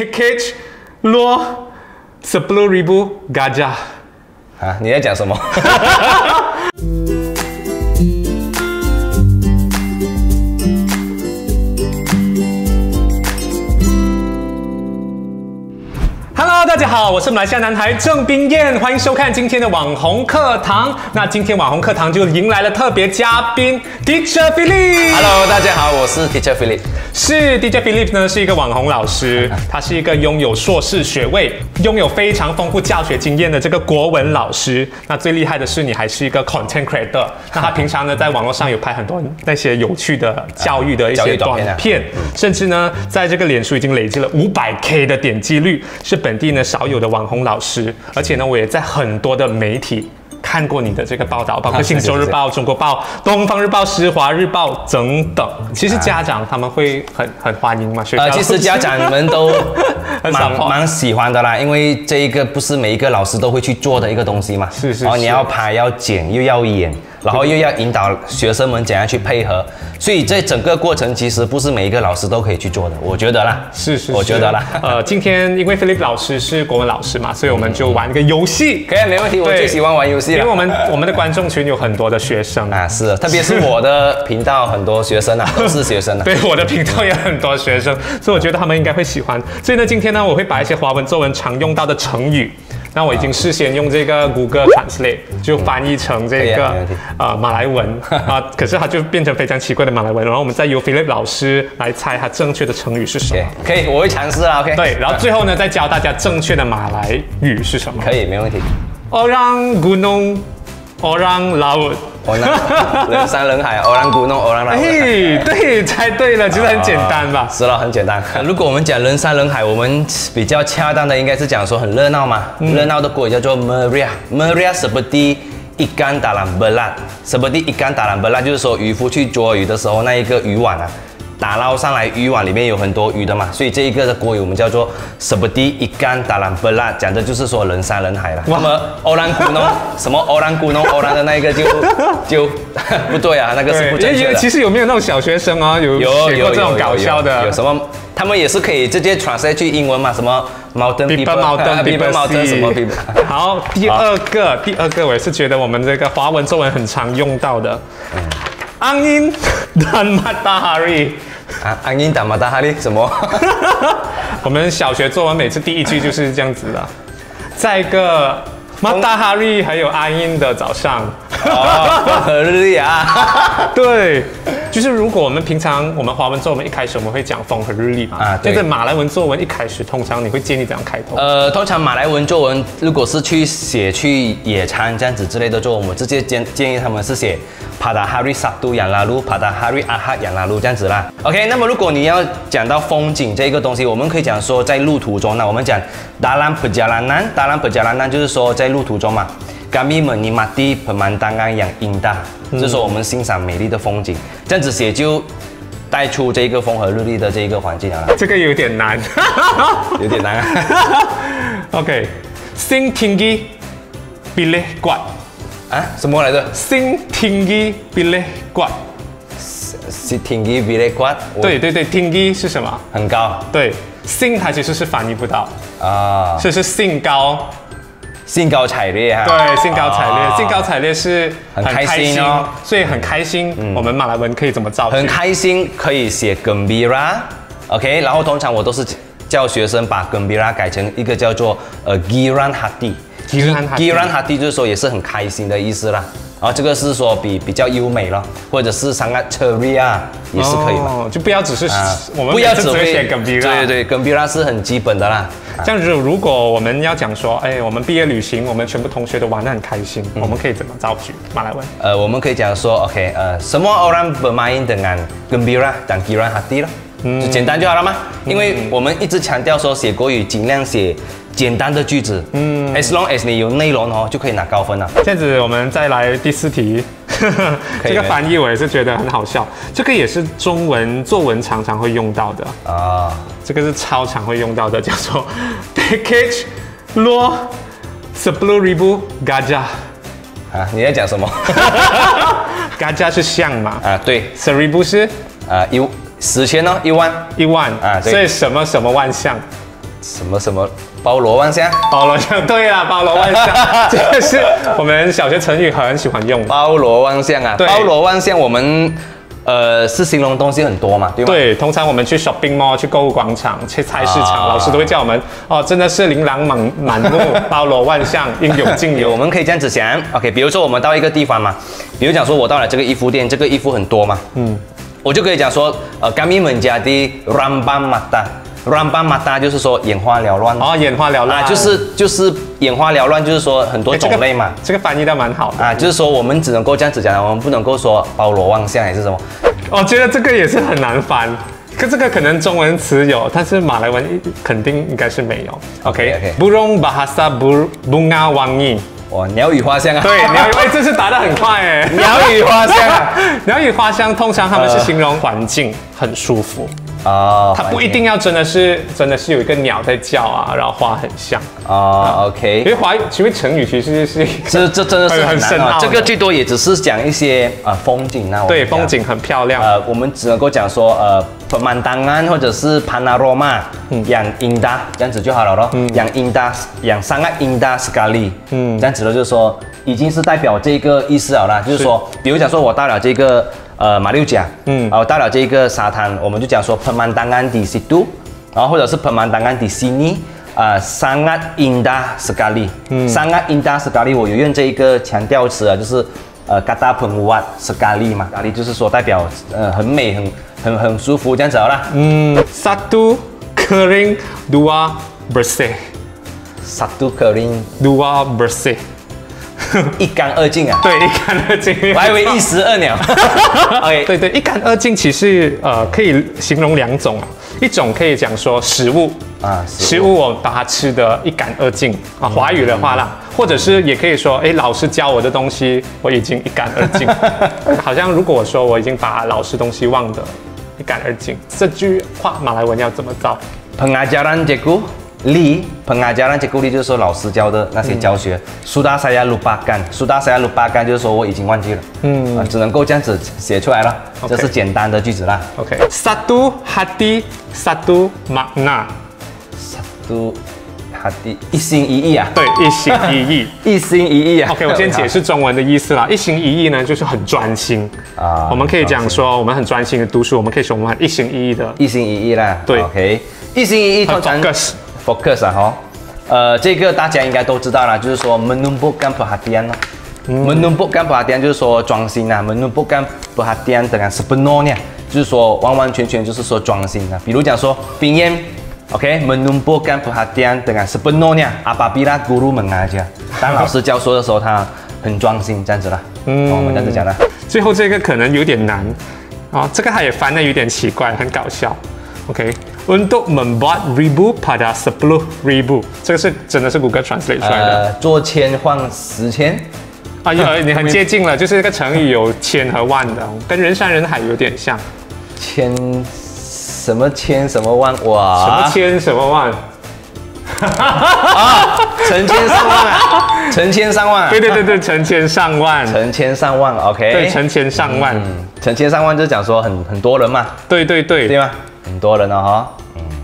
package luar sepuluh ribu gajah。啊，你在讲什么？大家好，我是马来西亚男孩郑冰燕，欢迎收看今天的网红课堂。那今天网红课堂就迎来了特别嘉宾 Teacher Philip。Hello，大家好，我是 Teacher Philip。是 Teacher Philip 呢，是一个网红老师，他是一个拥有硕士学位、拥有非常丰富教学经验的这个国文老师。那最厉害的是，你还是一个 content creator。那他平常呢，在网络上有拍很多那些有趣的教育的一些短片甚至呢，在这个脸书已经累积了五百 K 的点击率，是本地呢少有的网红老师。而且呢，我也在很多的媒体。看过你的这个报道，包括《新洲日报》、《中国报》、《东方日报》、《施华日报》等等。其实家长他们会很很欢迎嘛，学校呃，其实家长们都 蛮蛮喜欢的啦，因为这一个不是每一个老师都会去做的一个东西嘛。是是是你要拍，要剪，又要演，然后又要引导学生们怎样去配合，所以这整个过程其实不是每一个老师都可以去做的，我觉得啦。是是，我觉得啦。呃，今天因为 Philip 老师是国文老师嘛，所以我们就玩一个游戏。可以，没问题，我最喜欢玩游戏了。因为我们我们的观众群有很多的学生啊，啊，是，特别是我的频道很多学生啊，都是学生啊。对我的频道也很多学生，所以我觉得他们应该会喜欢。所以呢，今天呢，我会把一些华文作文常用到的成语。那我已经事先用这个谷歌 Translate 就翻译成这个可以啊没问题呃马来文 啊，可是它就变成非常奇怪的马来文，然后我们再由 Philip 老师来猜它正确的成语是什么。可以，我会尝试啊。OK，对，然后最后呢，再教大家正确的马来语是什么。可以，没问题。Orang gunung, orang laut。人山人海，偶然古弄，偶然来。哎，对，猜对了，其实很简单吧？是了，很简单。如果我们讲人山人海，我们比较恰当的应该是讲说很热闹嘛。热闹的国语叫做 Maria。Maria seperti ikan dalam belat。seperti ikan dalam belat 就是说渔夫去捉鱼的时候，那一个渔网啊，打捞上来渔网里面有很多鱼的嘛，所以这一个的国语我们叫做 seperti ikan dalam belat，讲的就是说人山人海了。哇那么欧兰古弄 什么欧兰古弄欧兰的那一个就 就不对啊，那个是不正确的。因为其实有没有那种小学生啊，有有有这种搞笑的有？什么？他们也是可以直接 translate 去英文嘛？什么 mountain People people mountain, people mountain 什么 people？好，第二个，第二个我也是觉得我们这个华文作文很常用到的。Angin dan matahari。啊，安英打马达哈利什么？我们小学作文每次第一句就是这样子的，在一个 matahari 还有阿英的早上。哦，风和日丽啊！对，就是如果我们平常我们华文作文一开始我们会讲风和日丽嘛，啊对但是马来文作文一开始通常你会建议怎样开头？呃，通常马来文作文如果是去写去野餐这样子之类的作文，我直接建建议他们是写 pada hari Sabtu yang lalu pada hari Ahad yang lalu 这样子啦。OK，那么如果你要讲到风景这个东西，我们可以讲说在路途中，那我们讲 dalam perjalanan，dalam perjalanan 就是说在路途中嘛。Kami menikmati pemandangan yang indah，、就是说我们欣赏美丽的风景，这样子写就带出这个风和日丽的这个环境啊，这个有点难。有点难啊。OK，sing tinggi pilih kuat。啊，什么来着？sing tinggi pilih kuat。是 tinggi bila kuat，对对对，tinggi 是什么？很高对，sing 它其实是翻译不到，啊，这是兴高。兴高采烈哈。对，兴高采烈，啊兴高采烈是很开心哦所以很开心。我们马来文可以怎么造句？很开心可以写 gembira，OK，、然后通常我都是叫学生把 gembira 改成一个叫做呃 giran hati。Giran hati giran hati 就是说也是很开心的意思啦。然后这个是说比比较优美了，或者是 ceria 也是可以嘛。哦，就不要只是啊，我们不要只会写 gembira。对对对，gembira 是很基本的啦。这样子，如果我们要讲说，哎，我们毕业旅行，我们全部同学都玩得很开心，嗯我们可以怎么造句？马来文。呃，我们可以讲说，OK，呃，semua orang bermain dengan gembira dan giran hati 了，就简单就好了嘛。因为我们一直强调说写国语尽量写简单的句子，嗯，as long as 你有内容哦，就可以拿高分了。这样子，我们再来第四题。这个翻译我也是觉得很好笑，这个也是中文作文常常会用到的，啊，这个是超常会用到的，叫做 package luar sepuluh ribu gajah。啊，你在讲什么？gajah 是象嘛？啊，对，，seribu 是？啊，一十千哦，一万，一万。啊所以什么什么万象什么什么包罗万象，包罗万对啊，包罗万象，这个是我们小学成语很喜欢用。包罗万象啊，对。包罗万象，我们呃是形容东西很多嘛，对吧？对，通常我们去 shopping mall、去购物广场、去菜市场，啊。老师都会叫我们哦，真的是琳琅满满目，包罗万象，应有尽有。我们可以这样子想，OK，比如说我们到一个地方嘛，比如讲说我到了这个衣服店，这个衣服很多嘛，嗯，我就可以讲说，呃，kami menjadi ramban mata，ramban mata 就是说眼花缭乱哦，眼花缭乱啊，就是就是眼花缭乱，就是说很多种类嘛。这个翻译的蛮好的。啊，就是说我们只能够这样子讲，我们不能够说包罗万象还是什么。我觉得这个也是很难翻。可这个可能中文词有，但是马来文肯定应该是没有。OK，OK OK，burung bahasa bur bunga wangi。哇，鸟语花香啊！对，鸟语，哎，这次答得很快哎。鸟语花香啊！鸟语花香通常他们是形容环境很舒服，哦，它不一定要真的是真的是有一个鸟在叫啊，然后花很像。哦因，OK，因为华语，因为成语其实是这这真的是很！深奥的这个最多也只是讲一些呃风景啊，对风景很漂亮。呃，我们只能够讲说呃 pemandangan 或者是 panorama 嗯 yang indah 这样子就好了咯。yang indah yang sangat indah sekali，嗯，这样子的就是说已经是代表这个意思了啦，就是说，比如讲说我到了这个呃马六甲，嗯，啊，我到了这个沙滩，我们就讲说 pemandangan di situ，然后或者是 pemandangan di sini。啊、sangat indah sekali，嗯，sangat indah sekali，我有用这一个强调词啊，就是呃 kata penguat sekali 嘛，sekali 就是说代表呃很美、很很很舒服这样子好啦。嗯，satu kering dua bersih satu kering dua bersih，一干二净啊，对，一干二净。我还以为一石二鸟。OK，对对，一干二净其实呃可以形容两种啊，一种可以讲说食物啊食物我把它吃的一干二净啊，华语的话啦，或者是也可以说，哎，老师教我的东西我已经一干二净，好像如果我说我已经把老师东西忘得一干二净，这句话马来文要怎么造？pengajaran cikgu Li pengajaran cikgu Li 就是说老师教的那些教学、sudah saya lupakan，sudah saya lupakan 就是说我已经忘记了，嗯、啊，只能够这样子写出来了 OK 这是简单的句子啦。OK，satu hati satu makna，satu hati 一心一意啊，对，一心一意。一心一意啊。OK，我先解释中文的意思啦。一心一意呢，就是很专心啊啊。我们可以讲说，我们很专心的读书，我们可以说我们很一心一意的。一心一意啦。对，OK，一心一意通很常 focus focus 啊哈。呃，这个大家应该都知道啦，就是说 menumbuhkan perhatian 咯。menumbuhkan perhatian 就是说专心啊，menumbuhkan perhatian dengan sepenuhnya 就是说完完全全就是说专心啊。比如讲说 ingin OK menumbuhkan perhatian dengan sepenuhnya apabila guru mengajar，当老师教书的时候，他很专心这样子啦。嗯，我们这样子讲啦。最后这个可能有点难啊，这个它也翻的有点奇怪，很搞笑。OK。Untuk membuat ribu pada sepuluh ribu，这个是真的是谷歌 translate 出来的。呃，做千换十千。啊，有 你很接近了，就是这个成语有千和万的，跟人山人海有点像。千什么千什么万哇？什么千什么万？啊？成千上万啊！成千上万啊！对对对对，成千上万。成千上万，OK。对，成千上万。嗯，成千上万就是讲说很很多人嘛，对对对，对吗？很多人哦哈。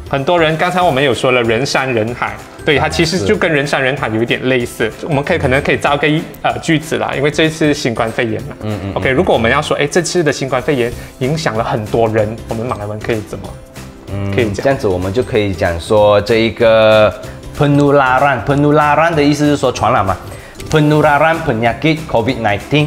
很多人，刚才我们有说了人山人海，对它其实就跟人山人海有一点类似。我们可以可能可以造个呃句子啦，因为这一次新冠肺炎嘛。嗯嗯。OK，如果我们要说，哎，这次的新冠肺炎影响了很多人，我们马来文可以怎么？嗯，可以讲。这样子我们就可以讲说这一个 penularan，penularan 的意思是说传染嘛。penularan penyakit COVID-19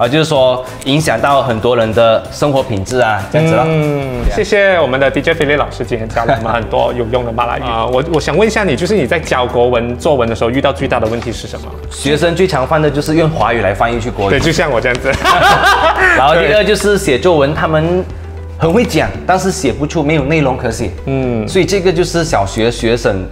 啊，就是说影响到很多人的生活品质啊，这样子了。嗯，谢谢我们的 DJ 菲利老师今天教了我们很多有用的马来语啊、我我想问一下你，就是你在教国文作文的时候遇到最大的问题是什么？学生最常犯的就是用华语来翻译去国语对，，就像我这样子。然后第二就是写作文，他们很会讲，但是写不出，没有内容可写。嗯，所以这个就是小学学生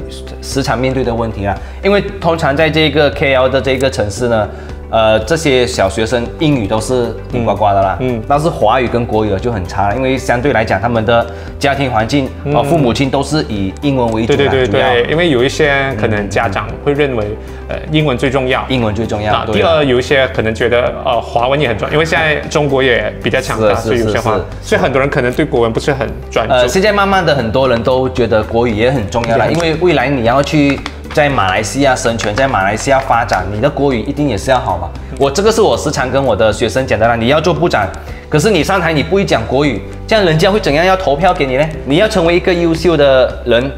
时常面对的问题啊。因为通常在这个 KL 的这个城市呢，呃，这些小学生英语都是顶呱呱的啦，嗯，但是华语跟国语就很差了，因为相对来讲，他们的家庭环境啊，父母亲都是以英文为主，对对对对，因为有一些可能家长会认为，呃，英文最重要，英文最重要。第二，有一些可能觉得，呃，华文也很重要，因为现在中国也比较强大，所以有些话，所以很多人可能对国文不是很专注。呃，现在慢慢的很多人都觉得国语也很重要了，因为未来你要去。在马来西亚生存，在马来西亚发展，你的国语一定也是要好嘛。我这个是我时常跟我的学生讲的啦。你要做部长，可是你上台你不会讲国语，这样人家会怎样要投票给你呢？你要成为一个优秀的人，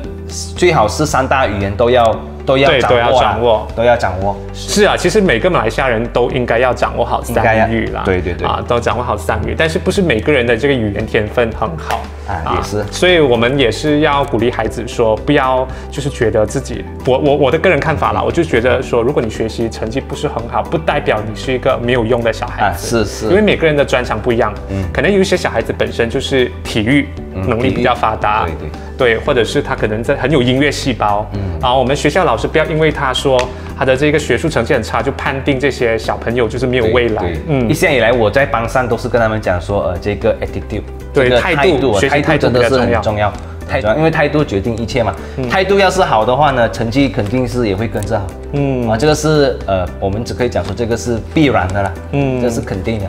最好是三大语言都要。都要掌握，都要掌握。是啊，其实每个马来西亚人都应该要掌握好三语啦。对对对，啊，都掌握好三语。但是不是每个人的这个语言天分很好啊？也是。所以我们也是要鼓励孩子说，不要就是觉得自己，我我我的个人看法啦，我就觉得说，如果你学习成绩不是很好，不代表你是一个没有用的小孩子。是是。因为每个人的专长不一样，嗯，可能有一些小孩子本身就是体育能力比较发达。对对。对，或者是他可能在很有音乐细胞，嗯，啊，我们学校老师不要因为他说他的这个学术成绩很差，就判定这些小朋友就是没有未来。嗯，一向以来我在班上都是跟他们讲说，呃，这个 attitude，对，态度，学习态度真的是很重要，态度，因为态度决定一切嘛。态度要是好的话呢，成绩肯定是也会跟着好。嗯，啊，这个是呃，我们只可以讲说这个是必然的啦，嗯，这是肯定的。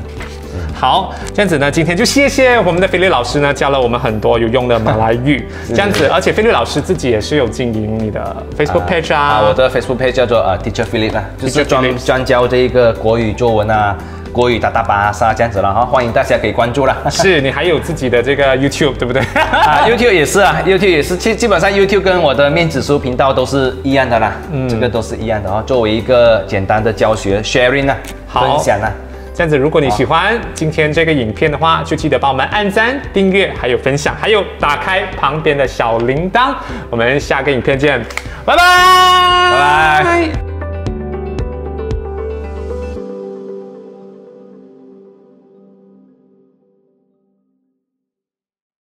好，这样子呢，今天就谢谢我们的菲利老师呢，教了我们很多有用的马来语。这样子，而且菲利老师自己也是有经营你的 Facebook page 啊。我的 Facebook page 叫做呃 Teacher Philip 啊，就是专专教这一个国语作文啊，国语打打巴萨这样子了哈，欢迎大家可以关注了。是你还有自己的这个 YouTube 对不对？啊，YouTube 也是啊，YouTube 也是，基基本上 YouTube 跟我的面子书频道都是一样的啦，嗯，这个都是一样的啊，作为一个简单的教学 sharing 啊，分享啊。这样子，如果你喜欢今天这个影片的话，就记得帮我们按赞、订阅，还有分享，还有打开旁边的小铃铛。我们下个影片见，拜拜。拜拜